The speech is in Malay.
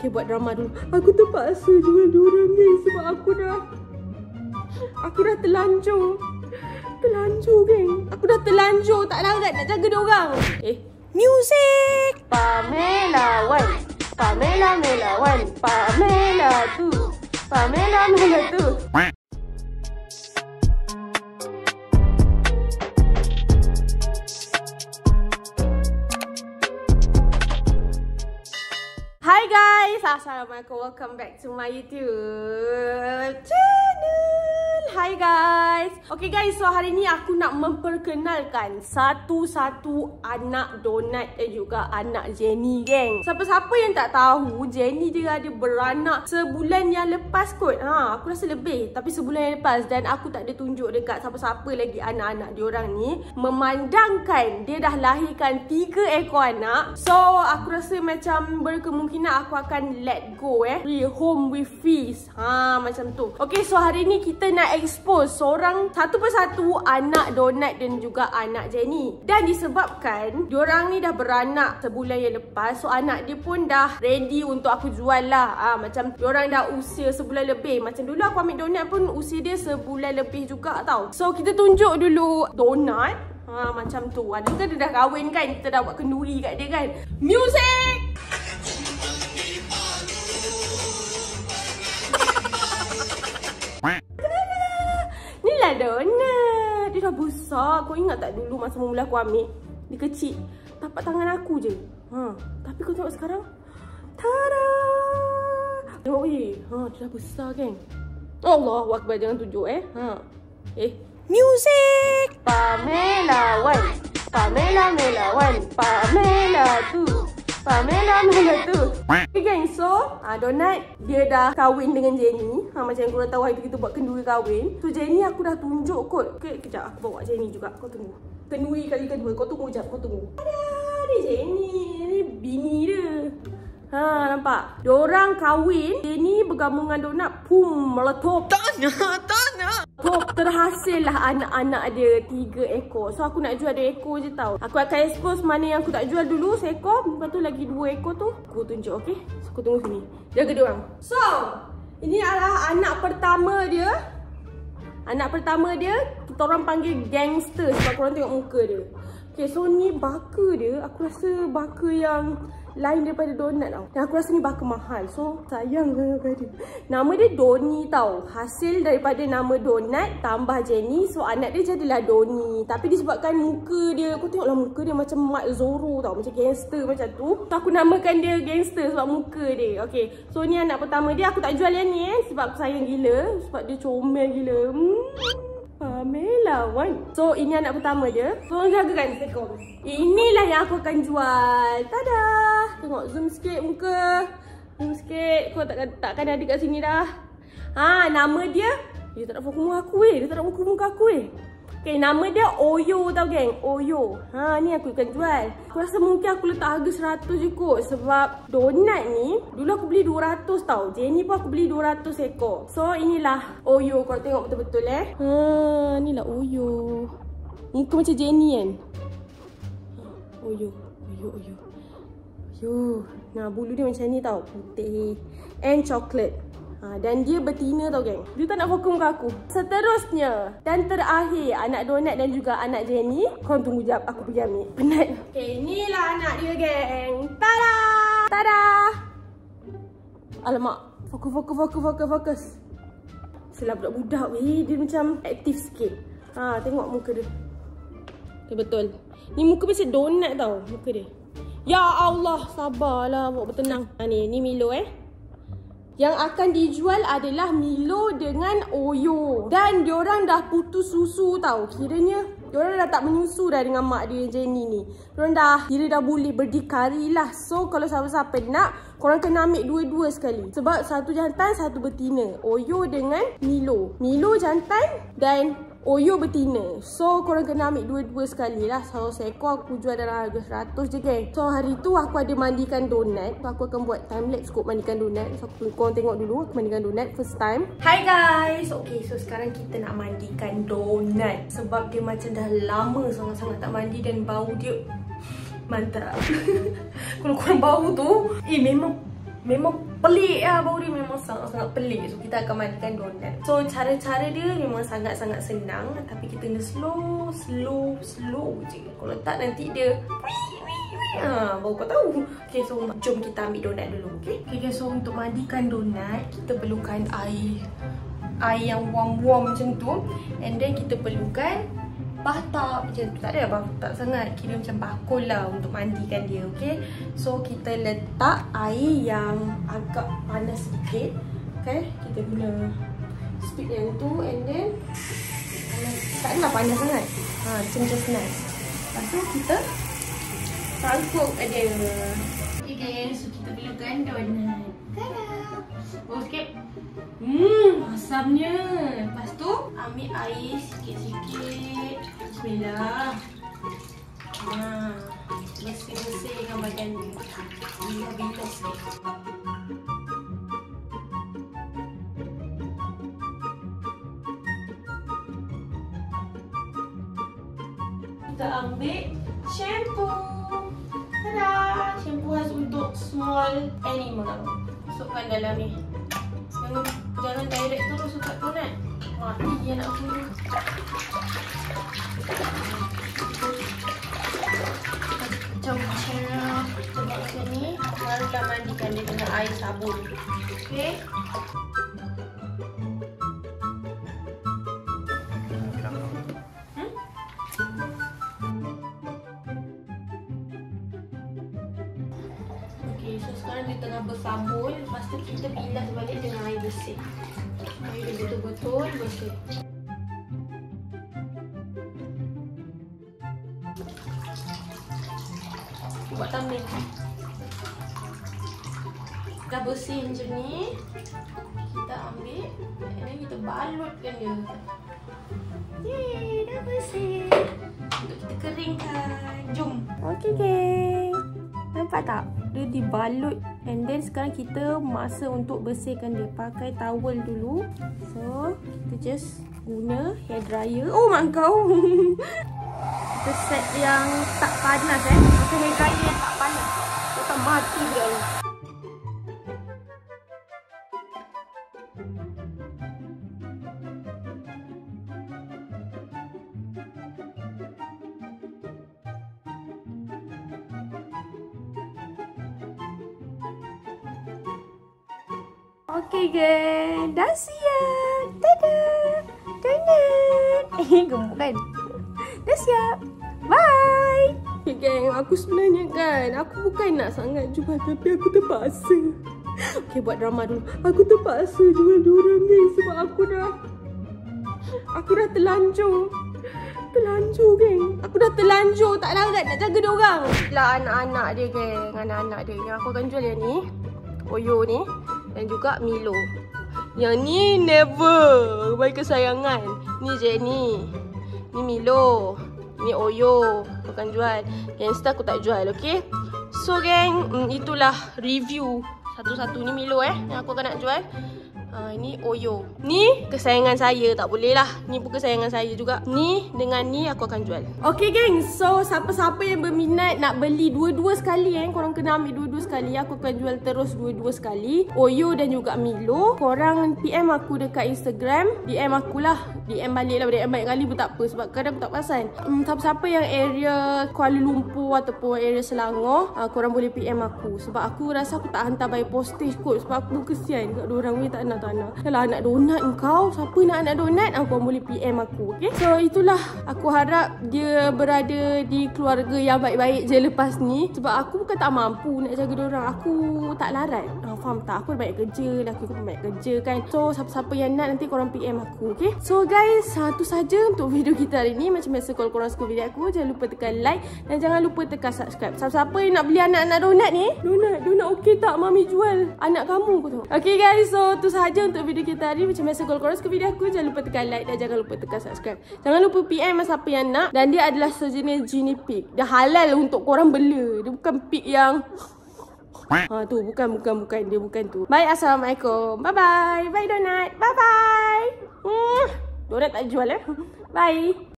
Okay, buat drama dulu. Aku terpaksa jual diorang guys sebab aku dah... Aku dah terlanjur. Terlanjur geng. Aku dah terlanjur tak larat nak jaga diorang. Eh, music! Pamela Wan. Pamela Mela Wan. Pamela tu. Pamela Mela tu. Assalamualaikum. Welcome back to my YouTube channel. Hi guys. Okay guys, so hari ni aku nak memperkenalkan satu-satu anak donat dan juga anak Jenny geng. Siapa-siapa yang tak tahu, Jenny dia ada beranak sebulan yang lepas kot. Ha, aku rasa lebih tapi sebulan yang lepas dan aku tak ada tunjuk dekat siapa-siapa lagi anak-anak diorang ni memandangkan dia dah lahirkan tiga ekor anak. So, aku rasa macam berkemungkinan aku akan let go eh. Free home with fees. Ha, macam tu. Okay, so hari ni kita nak expose seorang satu persatu anak Donat dan juga anak Jenny. Dan disebabkan diorang ni dah beranak sebulan yang lepas. So, anak dia pun dah ready untuk aku jual lah. Ha, macam diorang dah usia sebulan lebih. Macam dulu aku ambil Donat pun usia dia sebulan lebih juga tau. So, kita tunjuk dulu Donat. Ha, macam tu. Adakah dia dah kahwin kan? Kita dah buat kenduri kat dia kan? Music! Dah besar. Kau ingat tak dulu masa mula aku ambil? Dia kecil. Tapak tangan aku je. Ha. Tapi kau tengok sekarang. Tada! Tengok weh. Ha, dia dah besar kan? Allah Akbar. Jangan tunjuk eh. Ha. Eh. Music! Pamela Wan. Pamela Mela Wan. Pamela tu. Pamela Mela tu. Okay gang, so uh, Donat dia dah kahwin dengan Jenny. Ha, macam yang korang tahu hari tu kita buat kenduri kahwin. So Jenny aku dah tunjuk kot. Okay, kejap aku bawa Jenny juga. Kau tunggu. Kenduri kali kedua. Kau tunggu jap, kau tunggu. Ada ni Jenny. Ni bini dia. Ha, nampak? Diorang kahwin, Jenny bergabung dengan Donat, pum, meletup. Tanya, tanya. Top terhasil lah anak-anak dia tiga ekor. So aku nak jual dua ekor je tau. Aku akan expose mana yang aku tak jual dulu seekor. Lepas tu lagi dua ekor tu. Aku tunjuk okay. So aku tunggu sini. Jaga dia orang. So. Ini adalah anak pertama dia. Anak pertama dia. Kita orang panggil gangster. Sebab korang tengok muka dia. Okay so ni baka dia. Aku rasa baka yang lain daripada donat tau. Dan aku rasa ni baka mahal. So, sayang dengan dia. Nama dia Doni tau. Hasil daripada nama donat tambah Jenny. So, anak dia jadilah Doni. Tapi disebabkan muka dia, aku tengoklah muka dia macam Mat Zoro tau. Macam gangster macam tu. So, aku namakan dia gangster sebab muka dia. Okay. So, ni anak pertama dia. Aku tak jual yang ni eh. Sebab aku sayang gila. Sebab dia comel gila. Hmm. Pamela Wan. So ini anak pertama dia. Tolong jagakan sekor. Inilah yang aku akan jual. Tada. Tengok zoom sikit muka. Zoom sikit. Kau takkan takkan ada kat sini dah. Ha, nama dia. Dia tak nak fokus muka aku weh. Dia tak nak fokus muka aku weh. Okay, nama dia Oyo tau geng. Oyo. Ha, ni aku akan jual. Aku rasa mungkin aku letak harga 100 je kot. Sebab donat ni, dulu aku beli 200 tau. Jenny pun aku beli 200 ekor. So, inilah Oyo. Kau tengok betul-betul eh. Ha, inilah Oyo. Muka macam Jenny kan. Oyo. Oyo, Oyo. Oyo. Nah, bulu dia macam ni tau. Putih. And chocolate. Ha, dan dia betina tau geng. Dia tak nak fokus muka aku. Seterusnya. Dan terakhir. Anak donat dan juga anak Jenny. Kau tunggu jap. Aku pergi ambil. Penat. Okay. Inilah anak dia geng. Tada! Tada! Alamak. Fokus, fokus, fokus, fokus, fokus. Selah budak-budak weh. Dia macam aktif sikit. Ha, tengok muka dia. Okay, betul. Ni muka macam donat tau. Muka dia. Ya Allah. Sabarlah. Bawa bertenang. Ha, ni. Ni Milo eh. Yang akan dijual adalah Milo dengan Oyo. Dan diorang dah putus susu tau. Kiranya diorang dah tak menyusu dah dengan mak dia Jenny ni. Diorang dah kira dah boleh berdikari lah. So kalau siapa-siapa nak, korang kena ambil dua-dua sekali. Sebab satu jantan, satu betina. Oyo dengan Milo. Milo jantan dan Oyo betina. So korang kena ambil dua-dua sekali lah. So seekor aku jual dalam harga 100 je geng. So hari tu aku ada mandikan donat. So aku akan buat time lapse kot mandikan donat. So aku, korang tengok dulu aku mandikan donat first time. Hi guys. Okay so sekarang kita nak mandikan donat. Sebab dia macam dah lama sangat-sangat tak mandi dan bau dia mantap. Kalau korang bau tu, eh memang memang pelik lah bau dia memang sangat-sangat pelik. So kita akan mandikan donat. So cara-cara dia memang sangat-sangat senang tapi kita kena slow, slow, slow je. Kalau tak nanti dia Ha, baru kau tahu. Okay, so jom kita ambil donat dulu, okay? Okay, so untuk mandikan donat, kita perlukan air. Air yang warm-warm macam tu. And then kita perlukan bathtub macam tu. Tak ada bathtub sangat. Kira macam bakul lah untuk mandikan dia. Okay. So kita letak air yang agak panas sikit. Okay. Kita guna stick yang tu. And then. Tak adalah panas sangat. Ha, macam just nice. Lepas tu kita sangkuk ada. Okay guys. So kita perlukan donat. Tada. Oh sikit. Hmm, asamnya. Lepas tu ambil air sikit-sikit. Bismillah. Ha, bersih-bersihkan badan dia. Bila-bila sikit. Kita ambil shampoo. Tada! Shampoo khas untuk small animal. Masukkan dalam ni. Jangan, jangan direct terus dekat donat. Mati dia nak aku ni. Macam cara kita buat macam ni. Baru dah mandikan dia dengan air sabun. Okay. Okay, so sekarang dia tengah bersabun. Lepas tu kita bilas betul-betul bersih. Buat thumbnail. Dah bersih macam ni. Kita ambil and then kita balutkan dia. Yeay, dah bersih. Untuk kita keringkan. Jom. Okay, geng. Nampak tak? Dia dibalut and then sekarang kita masa untuk bersihkan dia pakai towel dulu. So, kita just guna hair dryer. Oh mak kau. kita set yang tak panas eh. Pakai hair dryer yang tak panas. Kau tak mati dia. Okay geng, dah siap. Dadah. Donat. Eh, gemuk kan? Dah siap. Bye. Okay geng, aku sebenarnya kan, aku bukan nak sangat jual tapi aku terpaksa. Okay, buat drama dulu. Aku terpaksa jual diorang geng sebab aku dah aku dah terlanjur. Terlanjur geng. Aku dah terlanjur tak larat nak jaga diorang. Lah anak-anak dia geng, anak-anak dia. Yang aku akan jual yang ni. Oyo ni dan juga Milo. Yang ni never. Baik kesayangan. Ni Jenny. Ni Milo. Ni Oyo. Aku akan jual. Yang star aku tak jual, okey? So geng, mm, itulah review satu-satu ni Milo eh yang aku akan nak jual. Ha, ini Oyo. Ni kesayangan saya. Tak boleh lah. Ni pun kesayangan saya juga. Ni dengan ni aku akan jual. Okay geng. So siapa-siapa yang berminat nak beli dua-dua sekali eh. Korang kena ambil dua-dua sekali. Aku akan jual terus dua-dua sekali. Oyo dan juga Milo. Korang PM aku dekat Instagram. DM akulah. DM balik lah. DM banyak kali pun tak apa. Sebab kadang aku tak perasan. Hmm, siapa-siapa yang area Kuala Lumpur ataupun area Selangor. Uh, korang boleh PM aku. Sebab aku rasa aku tak hantar by postage kot. Sebab aku kesian kat diorang ni tak nak tak nak. Yalah anak donat kau. Siapa nak anak donat? Aku boleh PM aku. Okay. So itulah. Aku harap dia berada di keluarga yang baik-baik je lepas ni. Sebab aku bukan tak mampu nak jaga diorang. Aku tak larat. Ha, faham tak? Aku banyak kerja. Laki aku banyak kerja kan. So siapa-siapa yang nak nanti korang PM aku. Okay. So guys. Satu saja untuk video kita hari ni. Macam biasa kalau korang suka video aku. Jangan lupa tekan like. Dan jangan lupa tekan subscribe. Siapa-siapa yang nak beli anak-anak donat ni. Donat. Donat okey tak? Mami jual anak kamu. Okay guys. So tu sahaja sahaja untuk video kita hari Macam biasa kalau korang suka video aku Jangan lupa tekan like dan jangan lupa tekan subscribe Jangan lupa PM siapa yang nak Dan dia adalah sejenis genie pig Dia halal untuk korang bela Dia bukan pig yang Ha tu bukan bukan bukan dia bukan tu. Bye assalamualaikum. Bye bye. Bye donat. Bye bye. Hmm. Donat tak jual eh. Bye.